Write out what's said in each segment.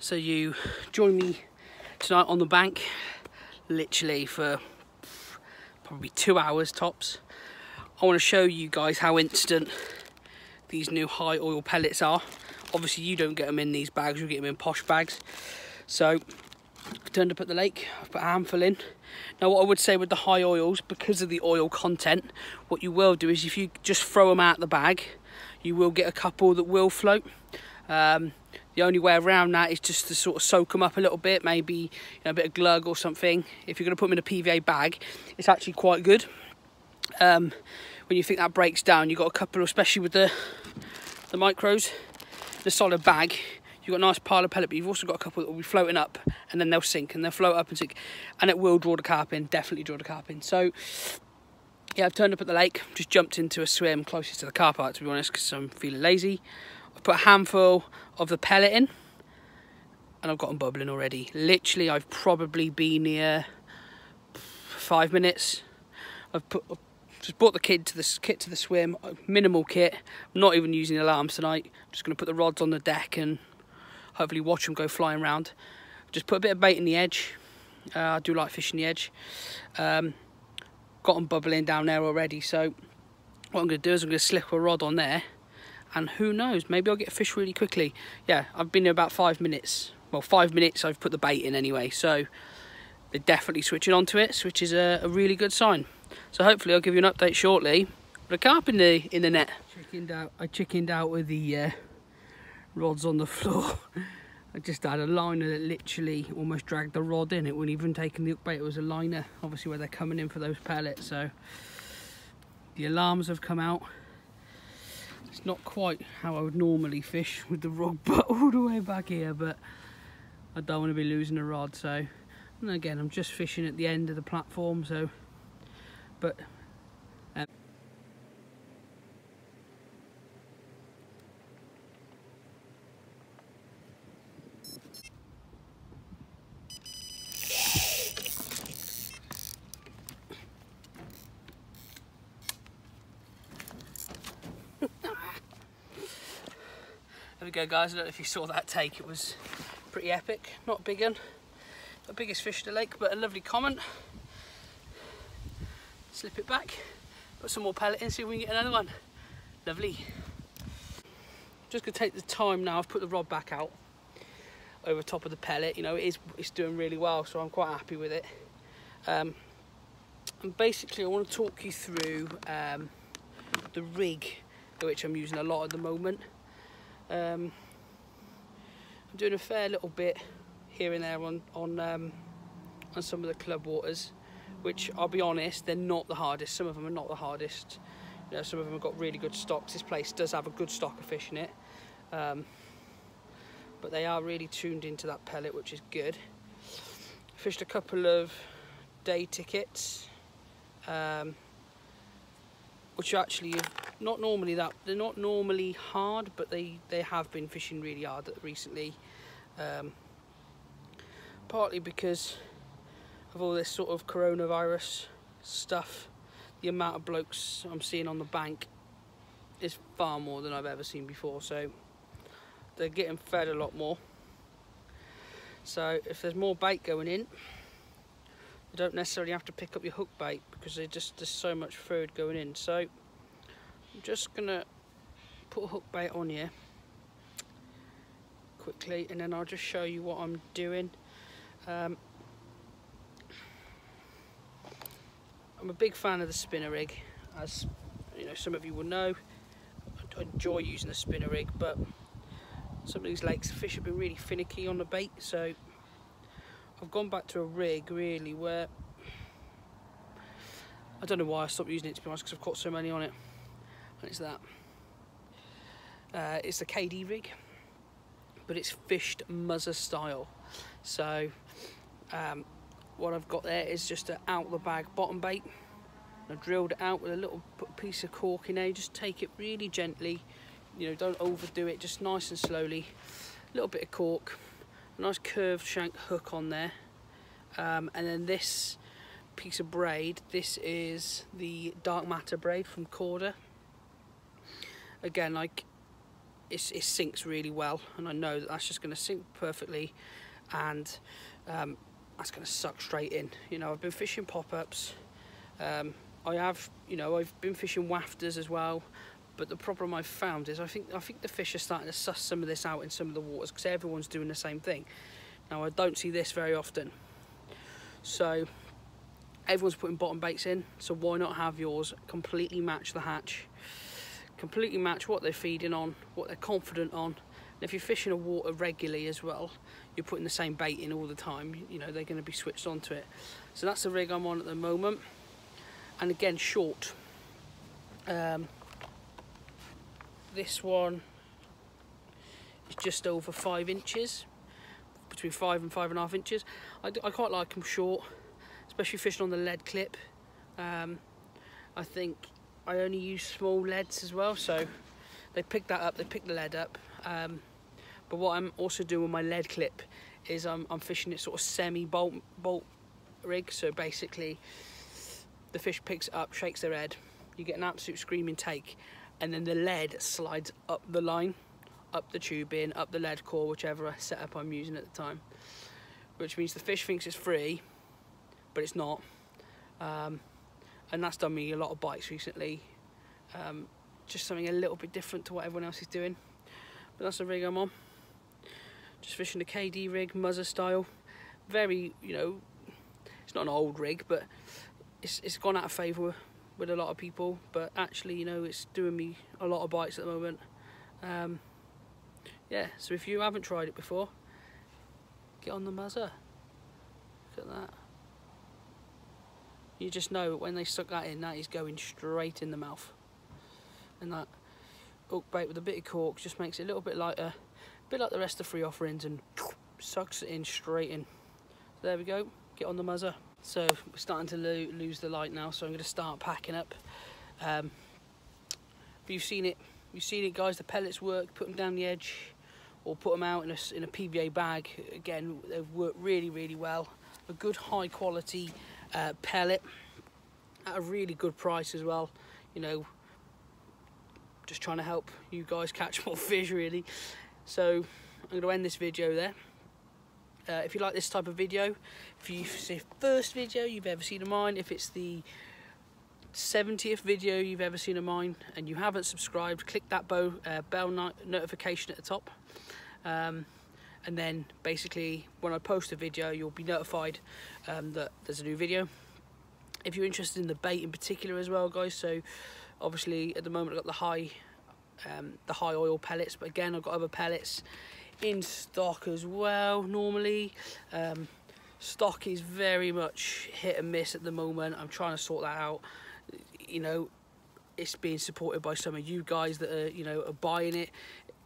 So you join me tonight on the bank, literally for probably two hours tops. I want to show you guys how instant these new high oil pellets are. Obviously you don't get them in these bags, you get them in posh bags. So I turned up at the lake, I've put a handful in. Now what I would say with the high oils, because of the oil content, what you will do is if you just throw them out the bag, you will get a couple that will float. Um, the only way around that is just to sort of soak them up a little bit, maybe you know, a bit of glug or something. If you're going to put them in a PVA bag, it's actually quite good. Um, when you think that breaks down, you've got a couple, especially with the the micros, the solid bag, you've got a nice pile of pellet, but you've also got a couple that will be floating up and then they'll sink and they'll float up and sink and it will draw the carp in, definitely draw the carp in. So yeah, I've turned up at the lake, just jumped into a swim closest to the car park to be honest because I'm feeling lazy. I've put a handful of the pellet in and I've got them bubbling already. Literally, I've probably been here five minutes. I've put just brought the kid to the kit to the swim, minimal kit. I'm not even using alarms tonight. I'm just going to put the rods on the deck and hopefully watch them go flying around. Just put a bit of bait in the edge. Uh, I do like fishing the edge. Um, got them bubbling down there already. So what I'm going to do is I'm going to slip a rod on there and who knows, maybe I'll get a fish really quickly. Yeah, I've been here about five minutes. Well, five minutes I've put the bait in anyway. So they're definitely switching onto it, which is a, a really good sign. So hopefully I'll give you an update shortly. But a carp in the in the net. Chickened out. I chickened out with the uh, rods on the floor. I just had a liner that literally almost dragged the rod in. It wouldn't even taken the bait. It was a liner, obviously where they're coming in for those pellets. So the alarms have come out. It's not quite how I would normally fish with the rod butt all the way back here, but I don't want to be losing a rod. So, and again, I'm just fishing at the end of the platform, so but we go guys, I don't know if you saw that take, it was pretty epic, not big one, the biggest fish of the lake, but a lovely comment slip it back, put some more pellet in, see if we can get another one. Lovely. Just gonna take the time now, I've put the rod back out over top of the pellet, you know, it is it's doing really well, so I'm quite happy with it. Um, and basically I want to talk you through um, the rig which I'm using a lot at the moment. Um, I'm doing a fair little bit here and there on on um, on some of the club waters which I'll be honest, they're not the hardest. Some of them are not the hardest. You know, some of them have got really good stocks. This place does have a good stock of fish in it. Um, but they are really tuned into that pellet, which is good. Fished a couple of day tickets, um, which actually not normally that they're not normally hard, but they they have been fishing really hard recently. Um, partly because of all this sort of coronavirus stuff, the amount of blokes I'm seeing on the bank is far more than I've ever seen before. So they're getting fed a lot more. So if there's more bait going in, you don't necessarily have to pick up your hook bait because there's just there's so much food going in. So I'm just gonna put a hook bait on here quickly and then I'll just show you what I'm doing. Um, I'm a big fan of the spinner rig, as you know, some of you will know. I enjoy using the spinner rig, but some of these lakes, fish have been really finicky on the bait, so I've gone back to a rig really where I don't know why I stopped using it to be honest, because I've caught so many on it. It's that. Uh, it's a KD rig, but it's fished Muzzer style. So um, what I've got there is just an out the bag bottom bait. I drilled it out with a little piece of cork in there. Just take it really gently. You know, don't overdo it. Just nice and slowly. A little bit of cork. A nice curved shank hook on there. Um, and then this piece of braid. This is the dark matter braid from Korda. Again, like it sinks really well and I know that that's just going to sink perfectly and um, that's going to suck straight in. You know I've been fishing pop-ups um, I have you know I've been fishing wafters as well but the problem I've found is I think I think the fish are starting to suss some of this out in some of the waters because everyone's doing the same thing. Now I don't see this very often. So everyone's putting bottom baits in so why not have yours completely match the hatch completely match what they're feeding on, what they're confident on. And if you're fishing a water regularly as well, you're putting the same bait in all the time, you know, they're going to be switched onto it. So that's the rig I'm on at the moment. And again, short. Um, this one is just over five inches, between five and five and a half inches. I, I quite like them short, especially fishing on the lead clip. Um, I think I only use small leads as well, so they pick that up, they pick the lead up. Um, but what I'm also doing with my lead clip is I'm, I'm fishing it sort of semi-bolt bolt rig, so basically the fish picks up, shakes their head, you get an absolute screaming take, and then the lead slides up the line, up the tubing, up the lead core, whichever setup I'm using at the time. Which means the fish thinks it's free, but it's not. Um, and that's done me a lot of bites recently. Um, just something a little bit different to what everyone else is doing. But that's the rig I'm on. Just fishing the KD rig, Muzzer style. Very, you know, it's not an old rig, but it's, it's gone out of favour with a lot of people. But actually, you know, it's doing me a lot of bites at the moment. Um, yeah, so if you haven't tried it before, get on the Muzzer. Look at that you just know when they suck that in that is going straight in the mouth. And that hook bait with a bit of cork just makes it a little bit lighter a bit like the rest of the free offerings and sucks it in straight in. So there we go get on the Muzzer. So we're starting to lo lose the light now so I'm going to start packing up. Um, but you've seen it you've seen it guys the pellets work put them down the edge or put them out in a, in a PVA bag. Again they've worked really really well. A good high quality uh, pellet at a really good price as well you know just trying to help you guys catch more fish really. So I'm going to end this video there. Uh, if you like this type of video if you the first video you've ever seen of mine if it's the 70th video you've ever seen of mine and you haven't subscribed click that bow, uh, bell notification at the top. Um, and then basically when I post a video you'll be notified um, that there's a new video. If you're interested in the bait in particular as well guys so obviously at the moment I've got the high um, the high oil pellets but again I've got other pellets in stock as well normally. Um, stock is very much hit and miss at the moment. I'm trying to sort that out. You know it's being supported by some of you guys that are you know are buying it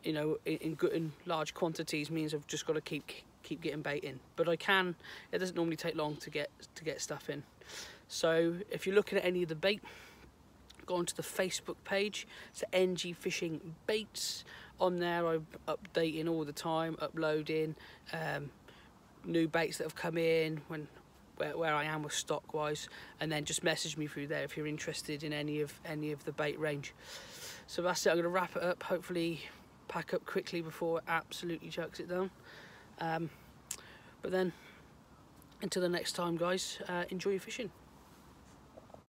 you know, in, good in large quantities means I've just got to keep keep getting bait in. But I can. It doesn't normally take long to get to get stuff in. So if you're looking at any of the bait, go onto the Facebook page. It's NG Fishing Baits. On there, I'm updating all the time, uploading um, new baits that have come in when where, where I am with stock wise, and then just message me through there if you're interested in any of any of the bait range. So that's it. I'm going to wrap it up. Hopefully pack up quickly before it absolutely chucks it down. Um, but then, until the next time guys, uh, enjoy your fishing.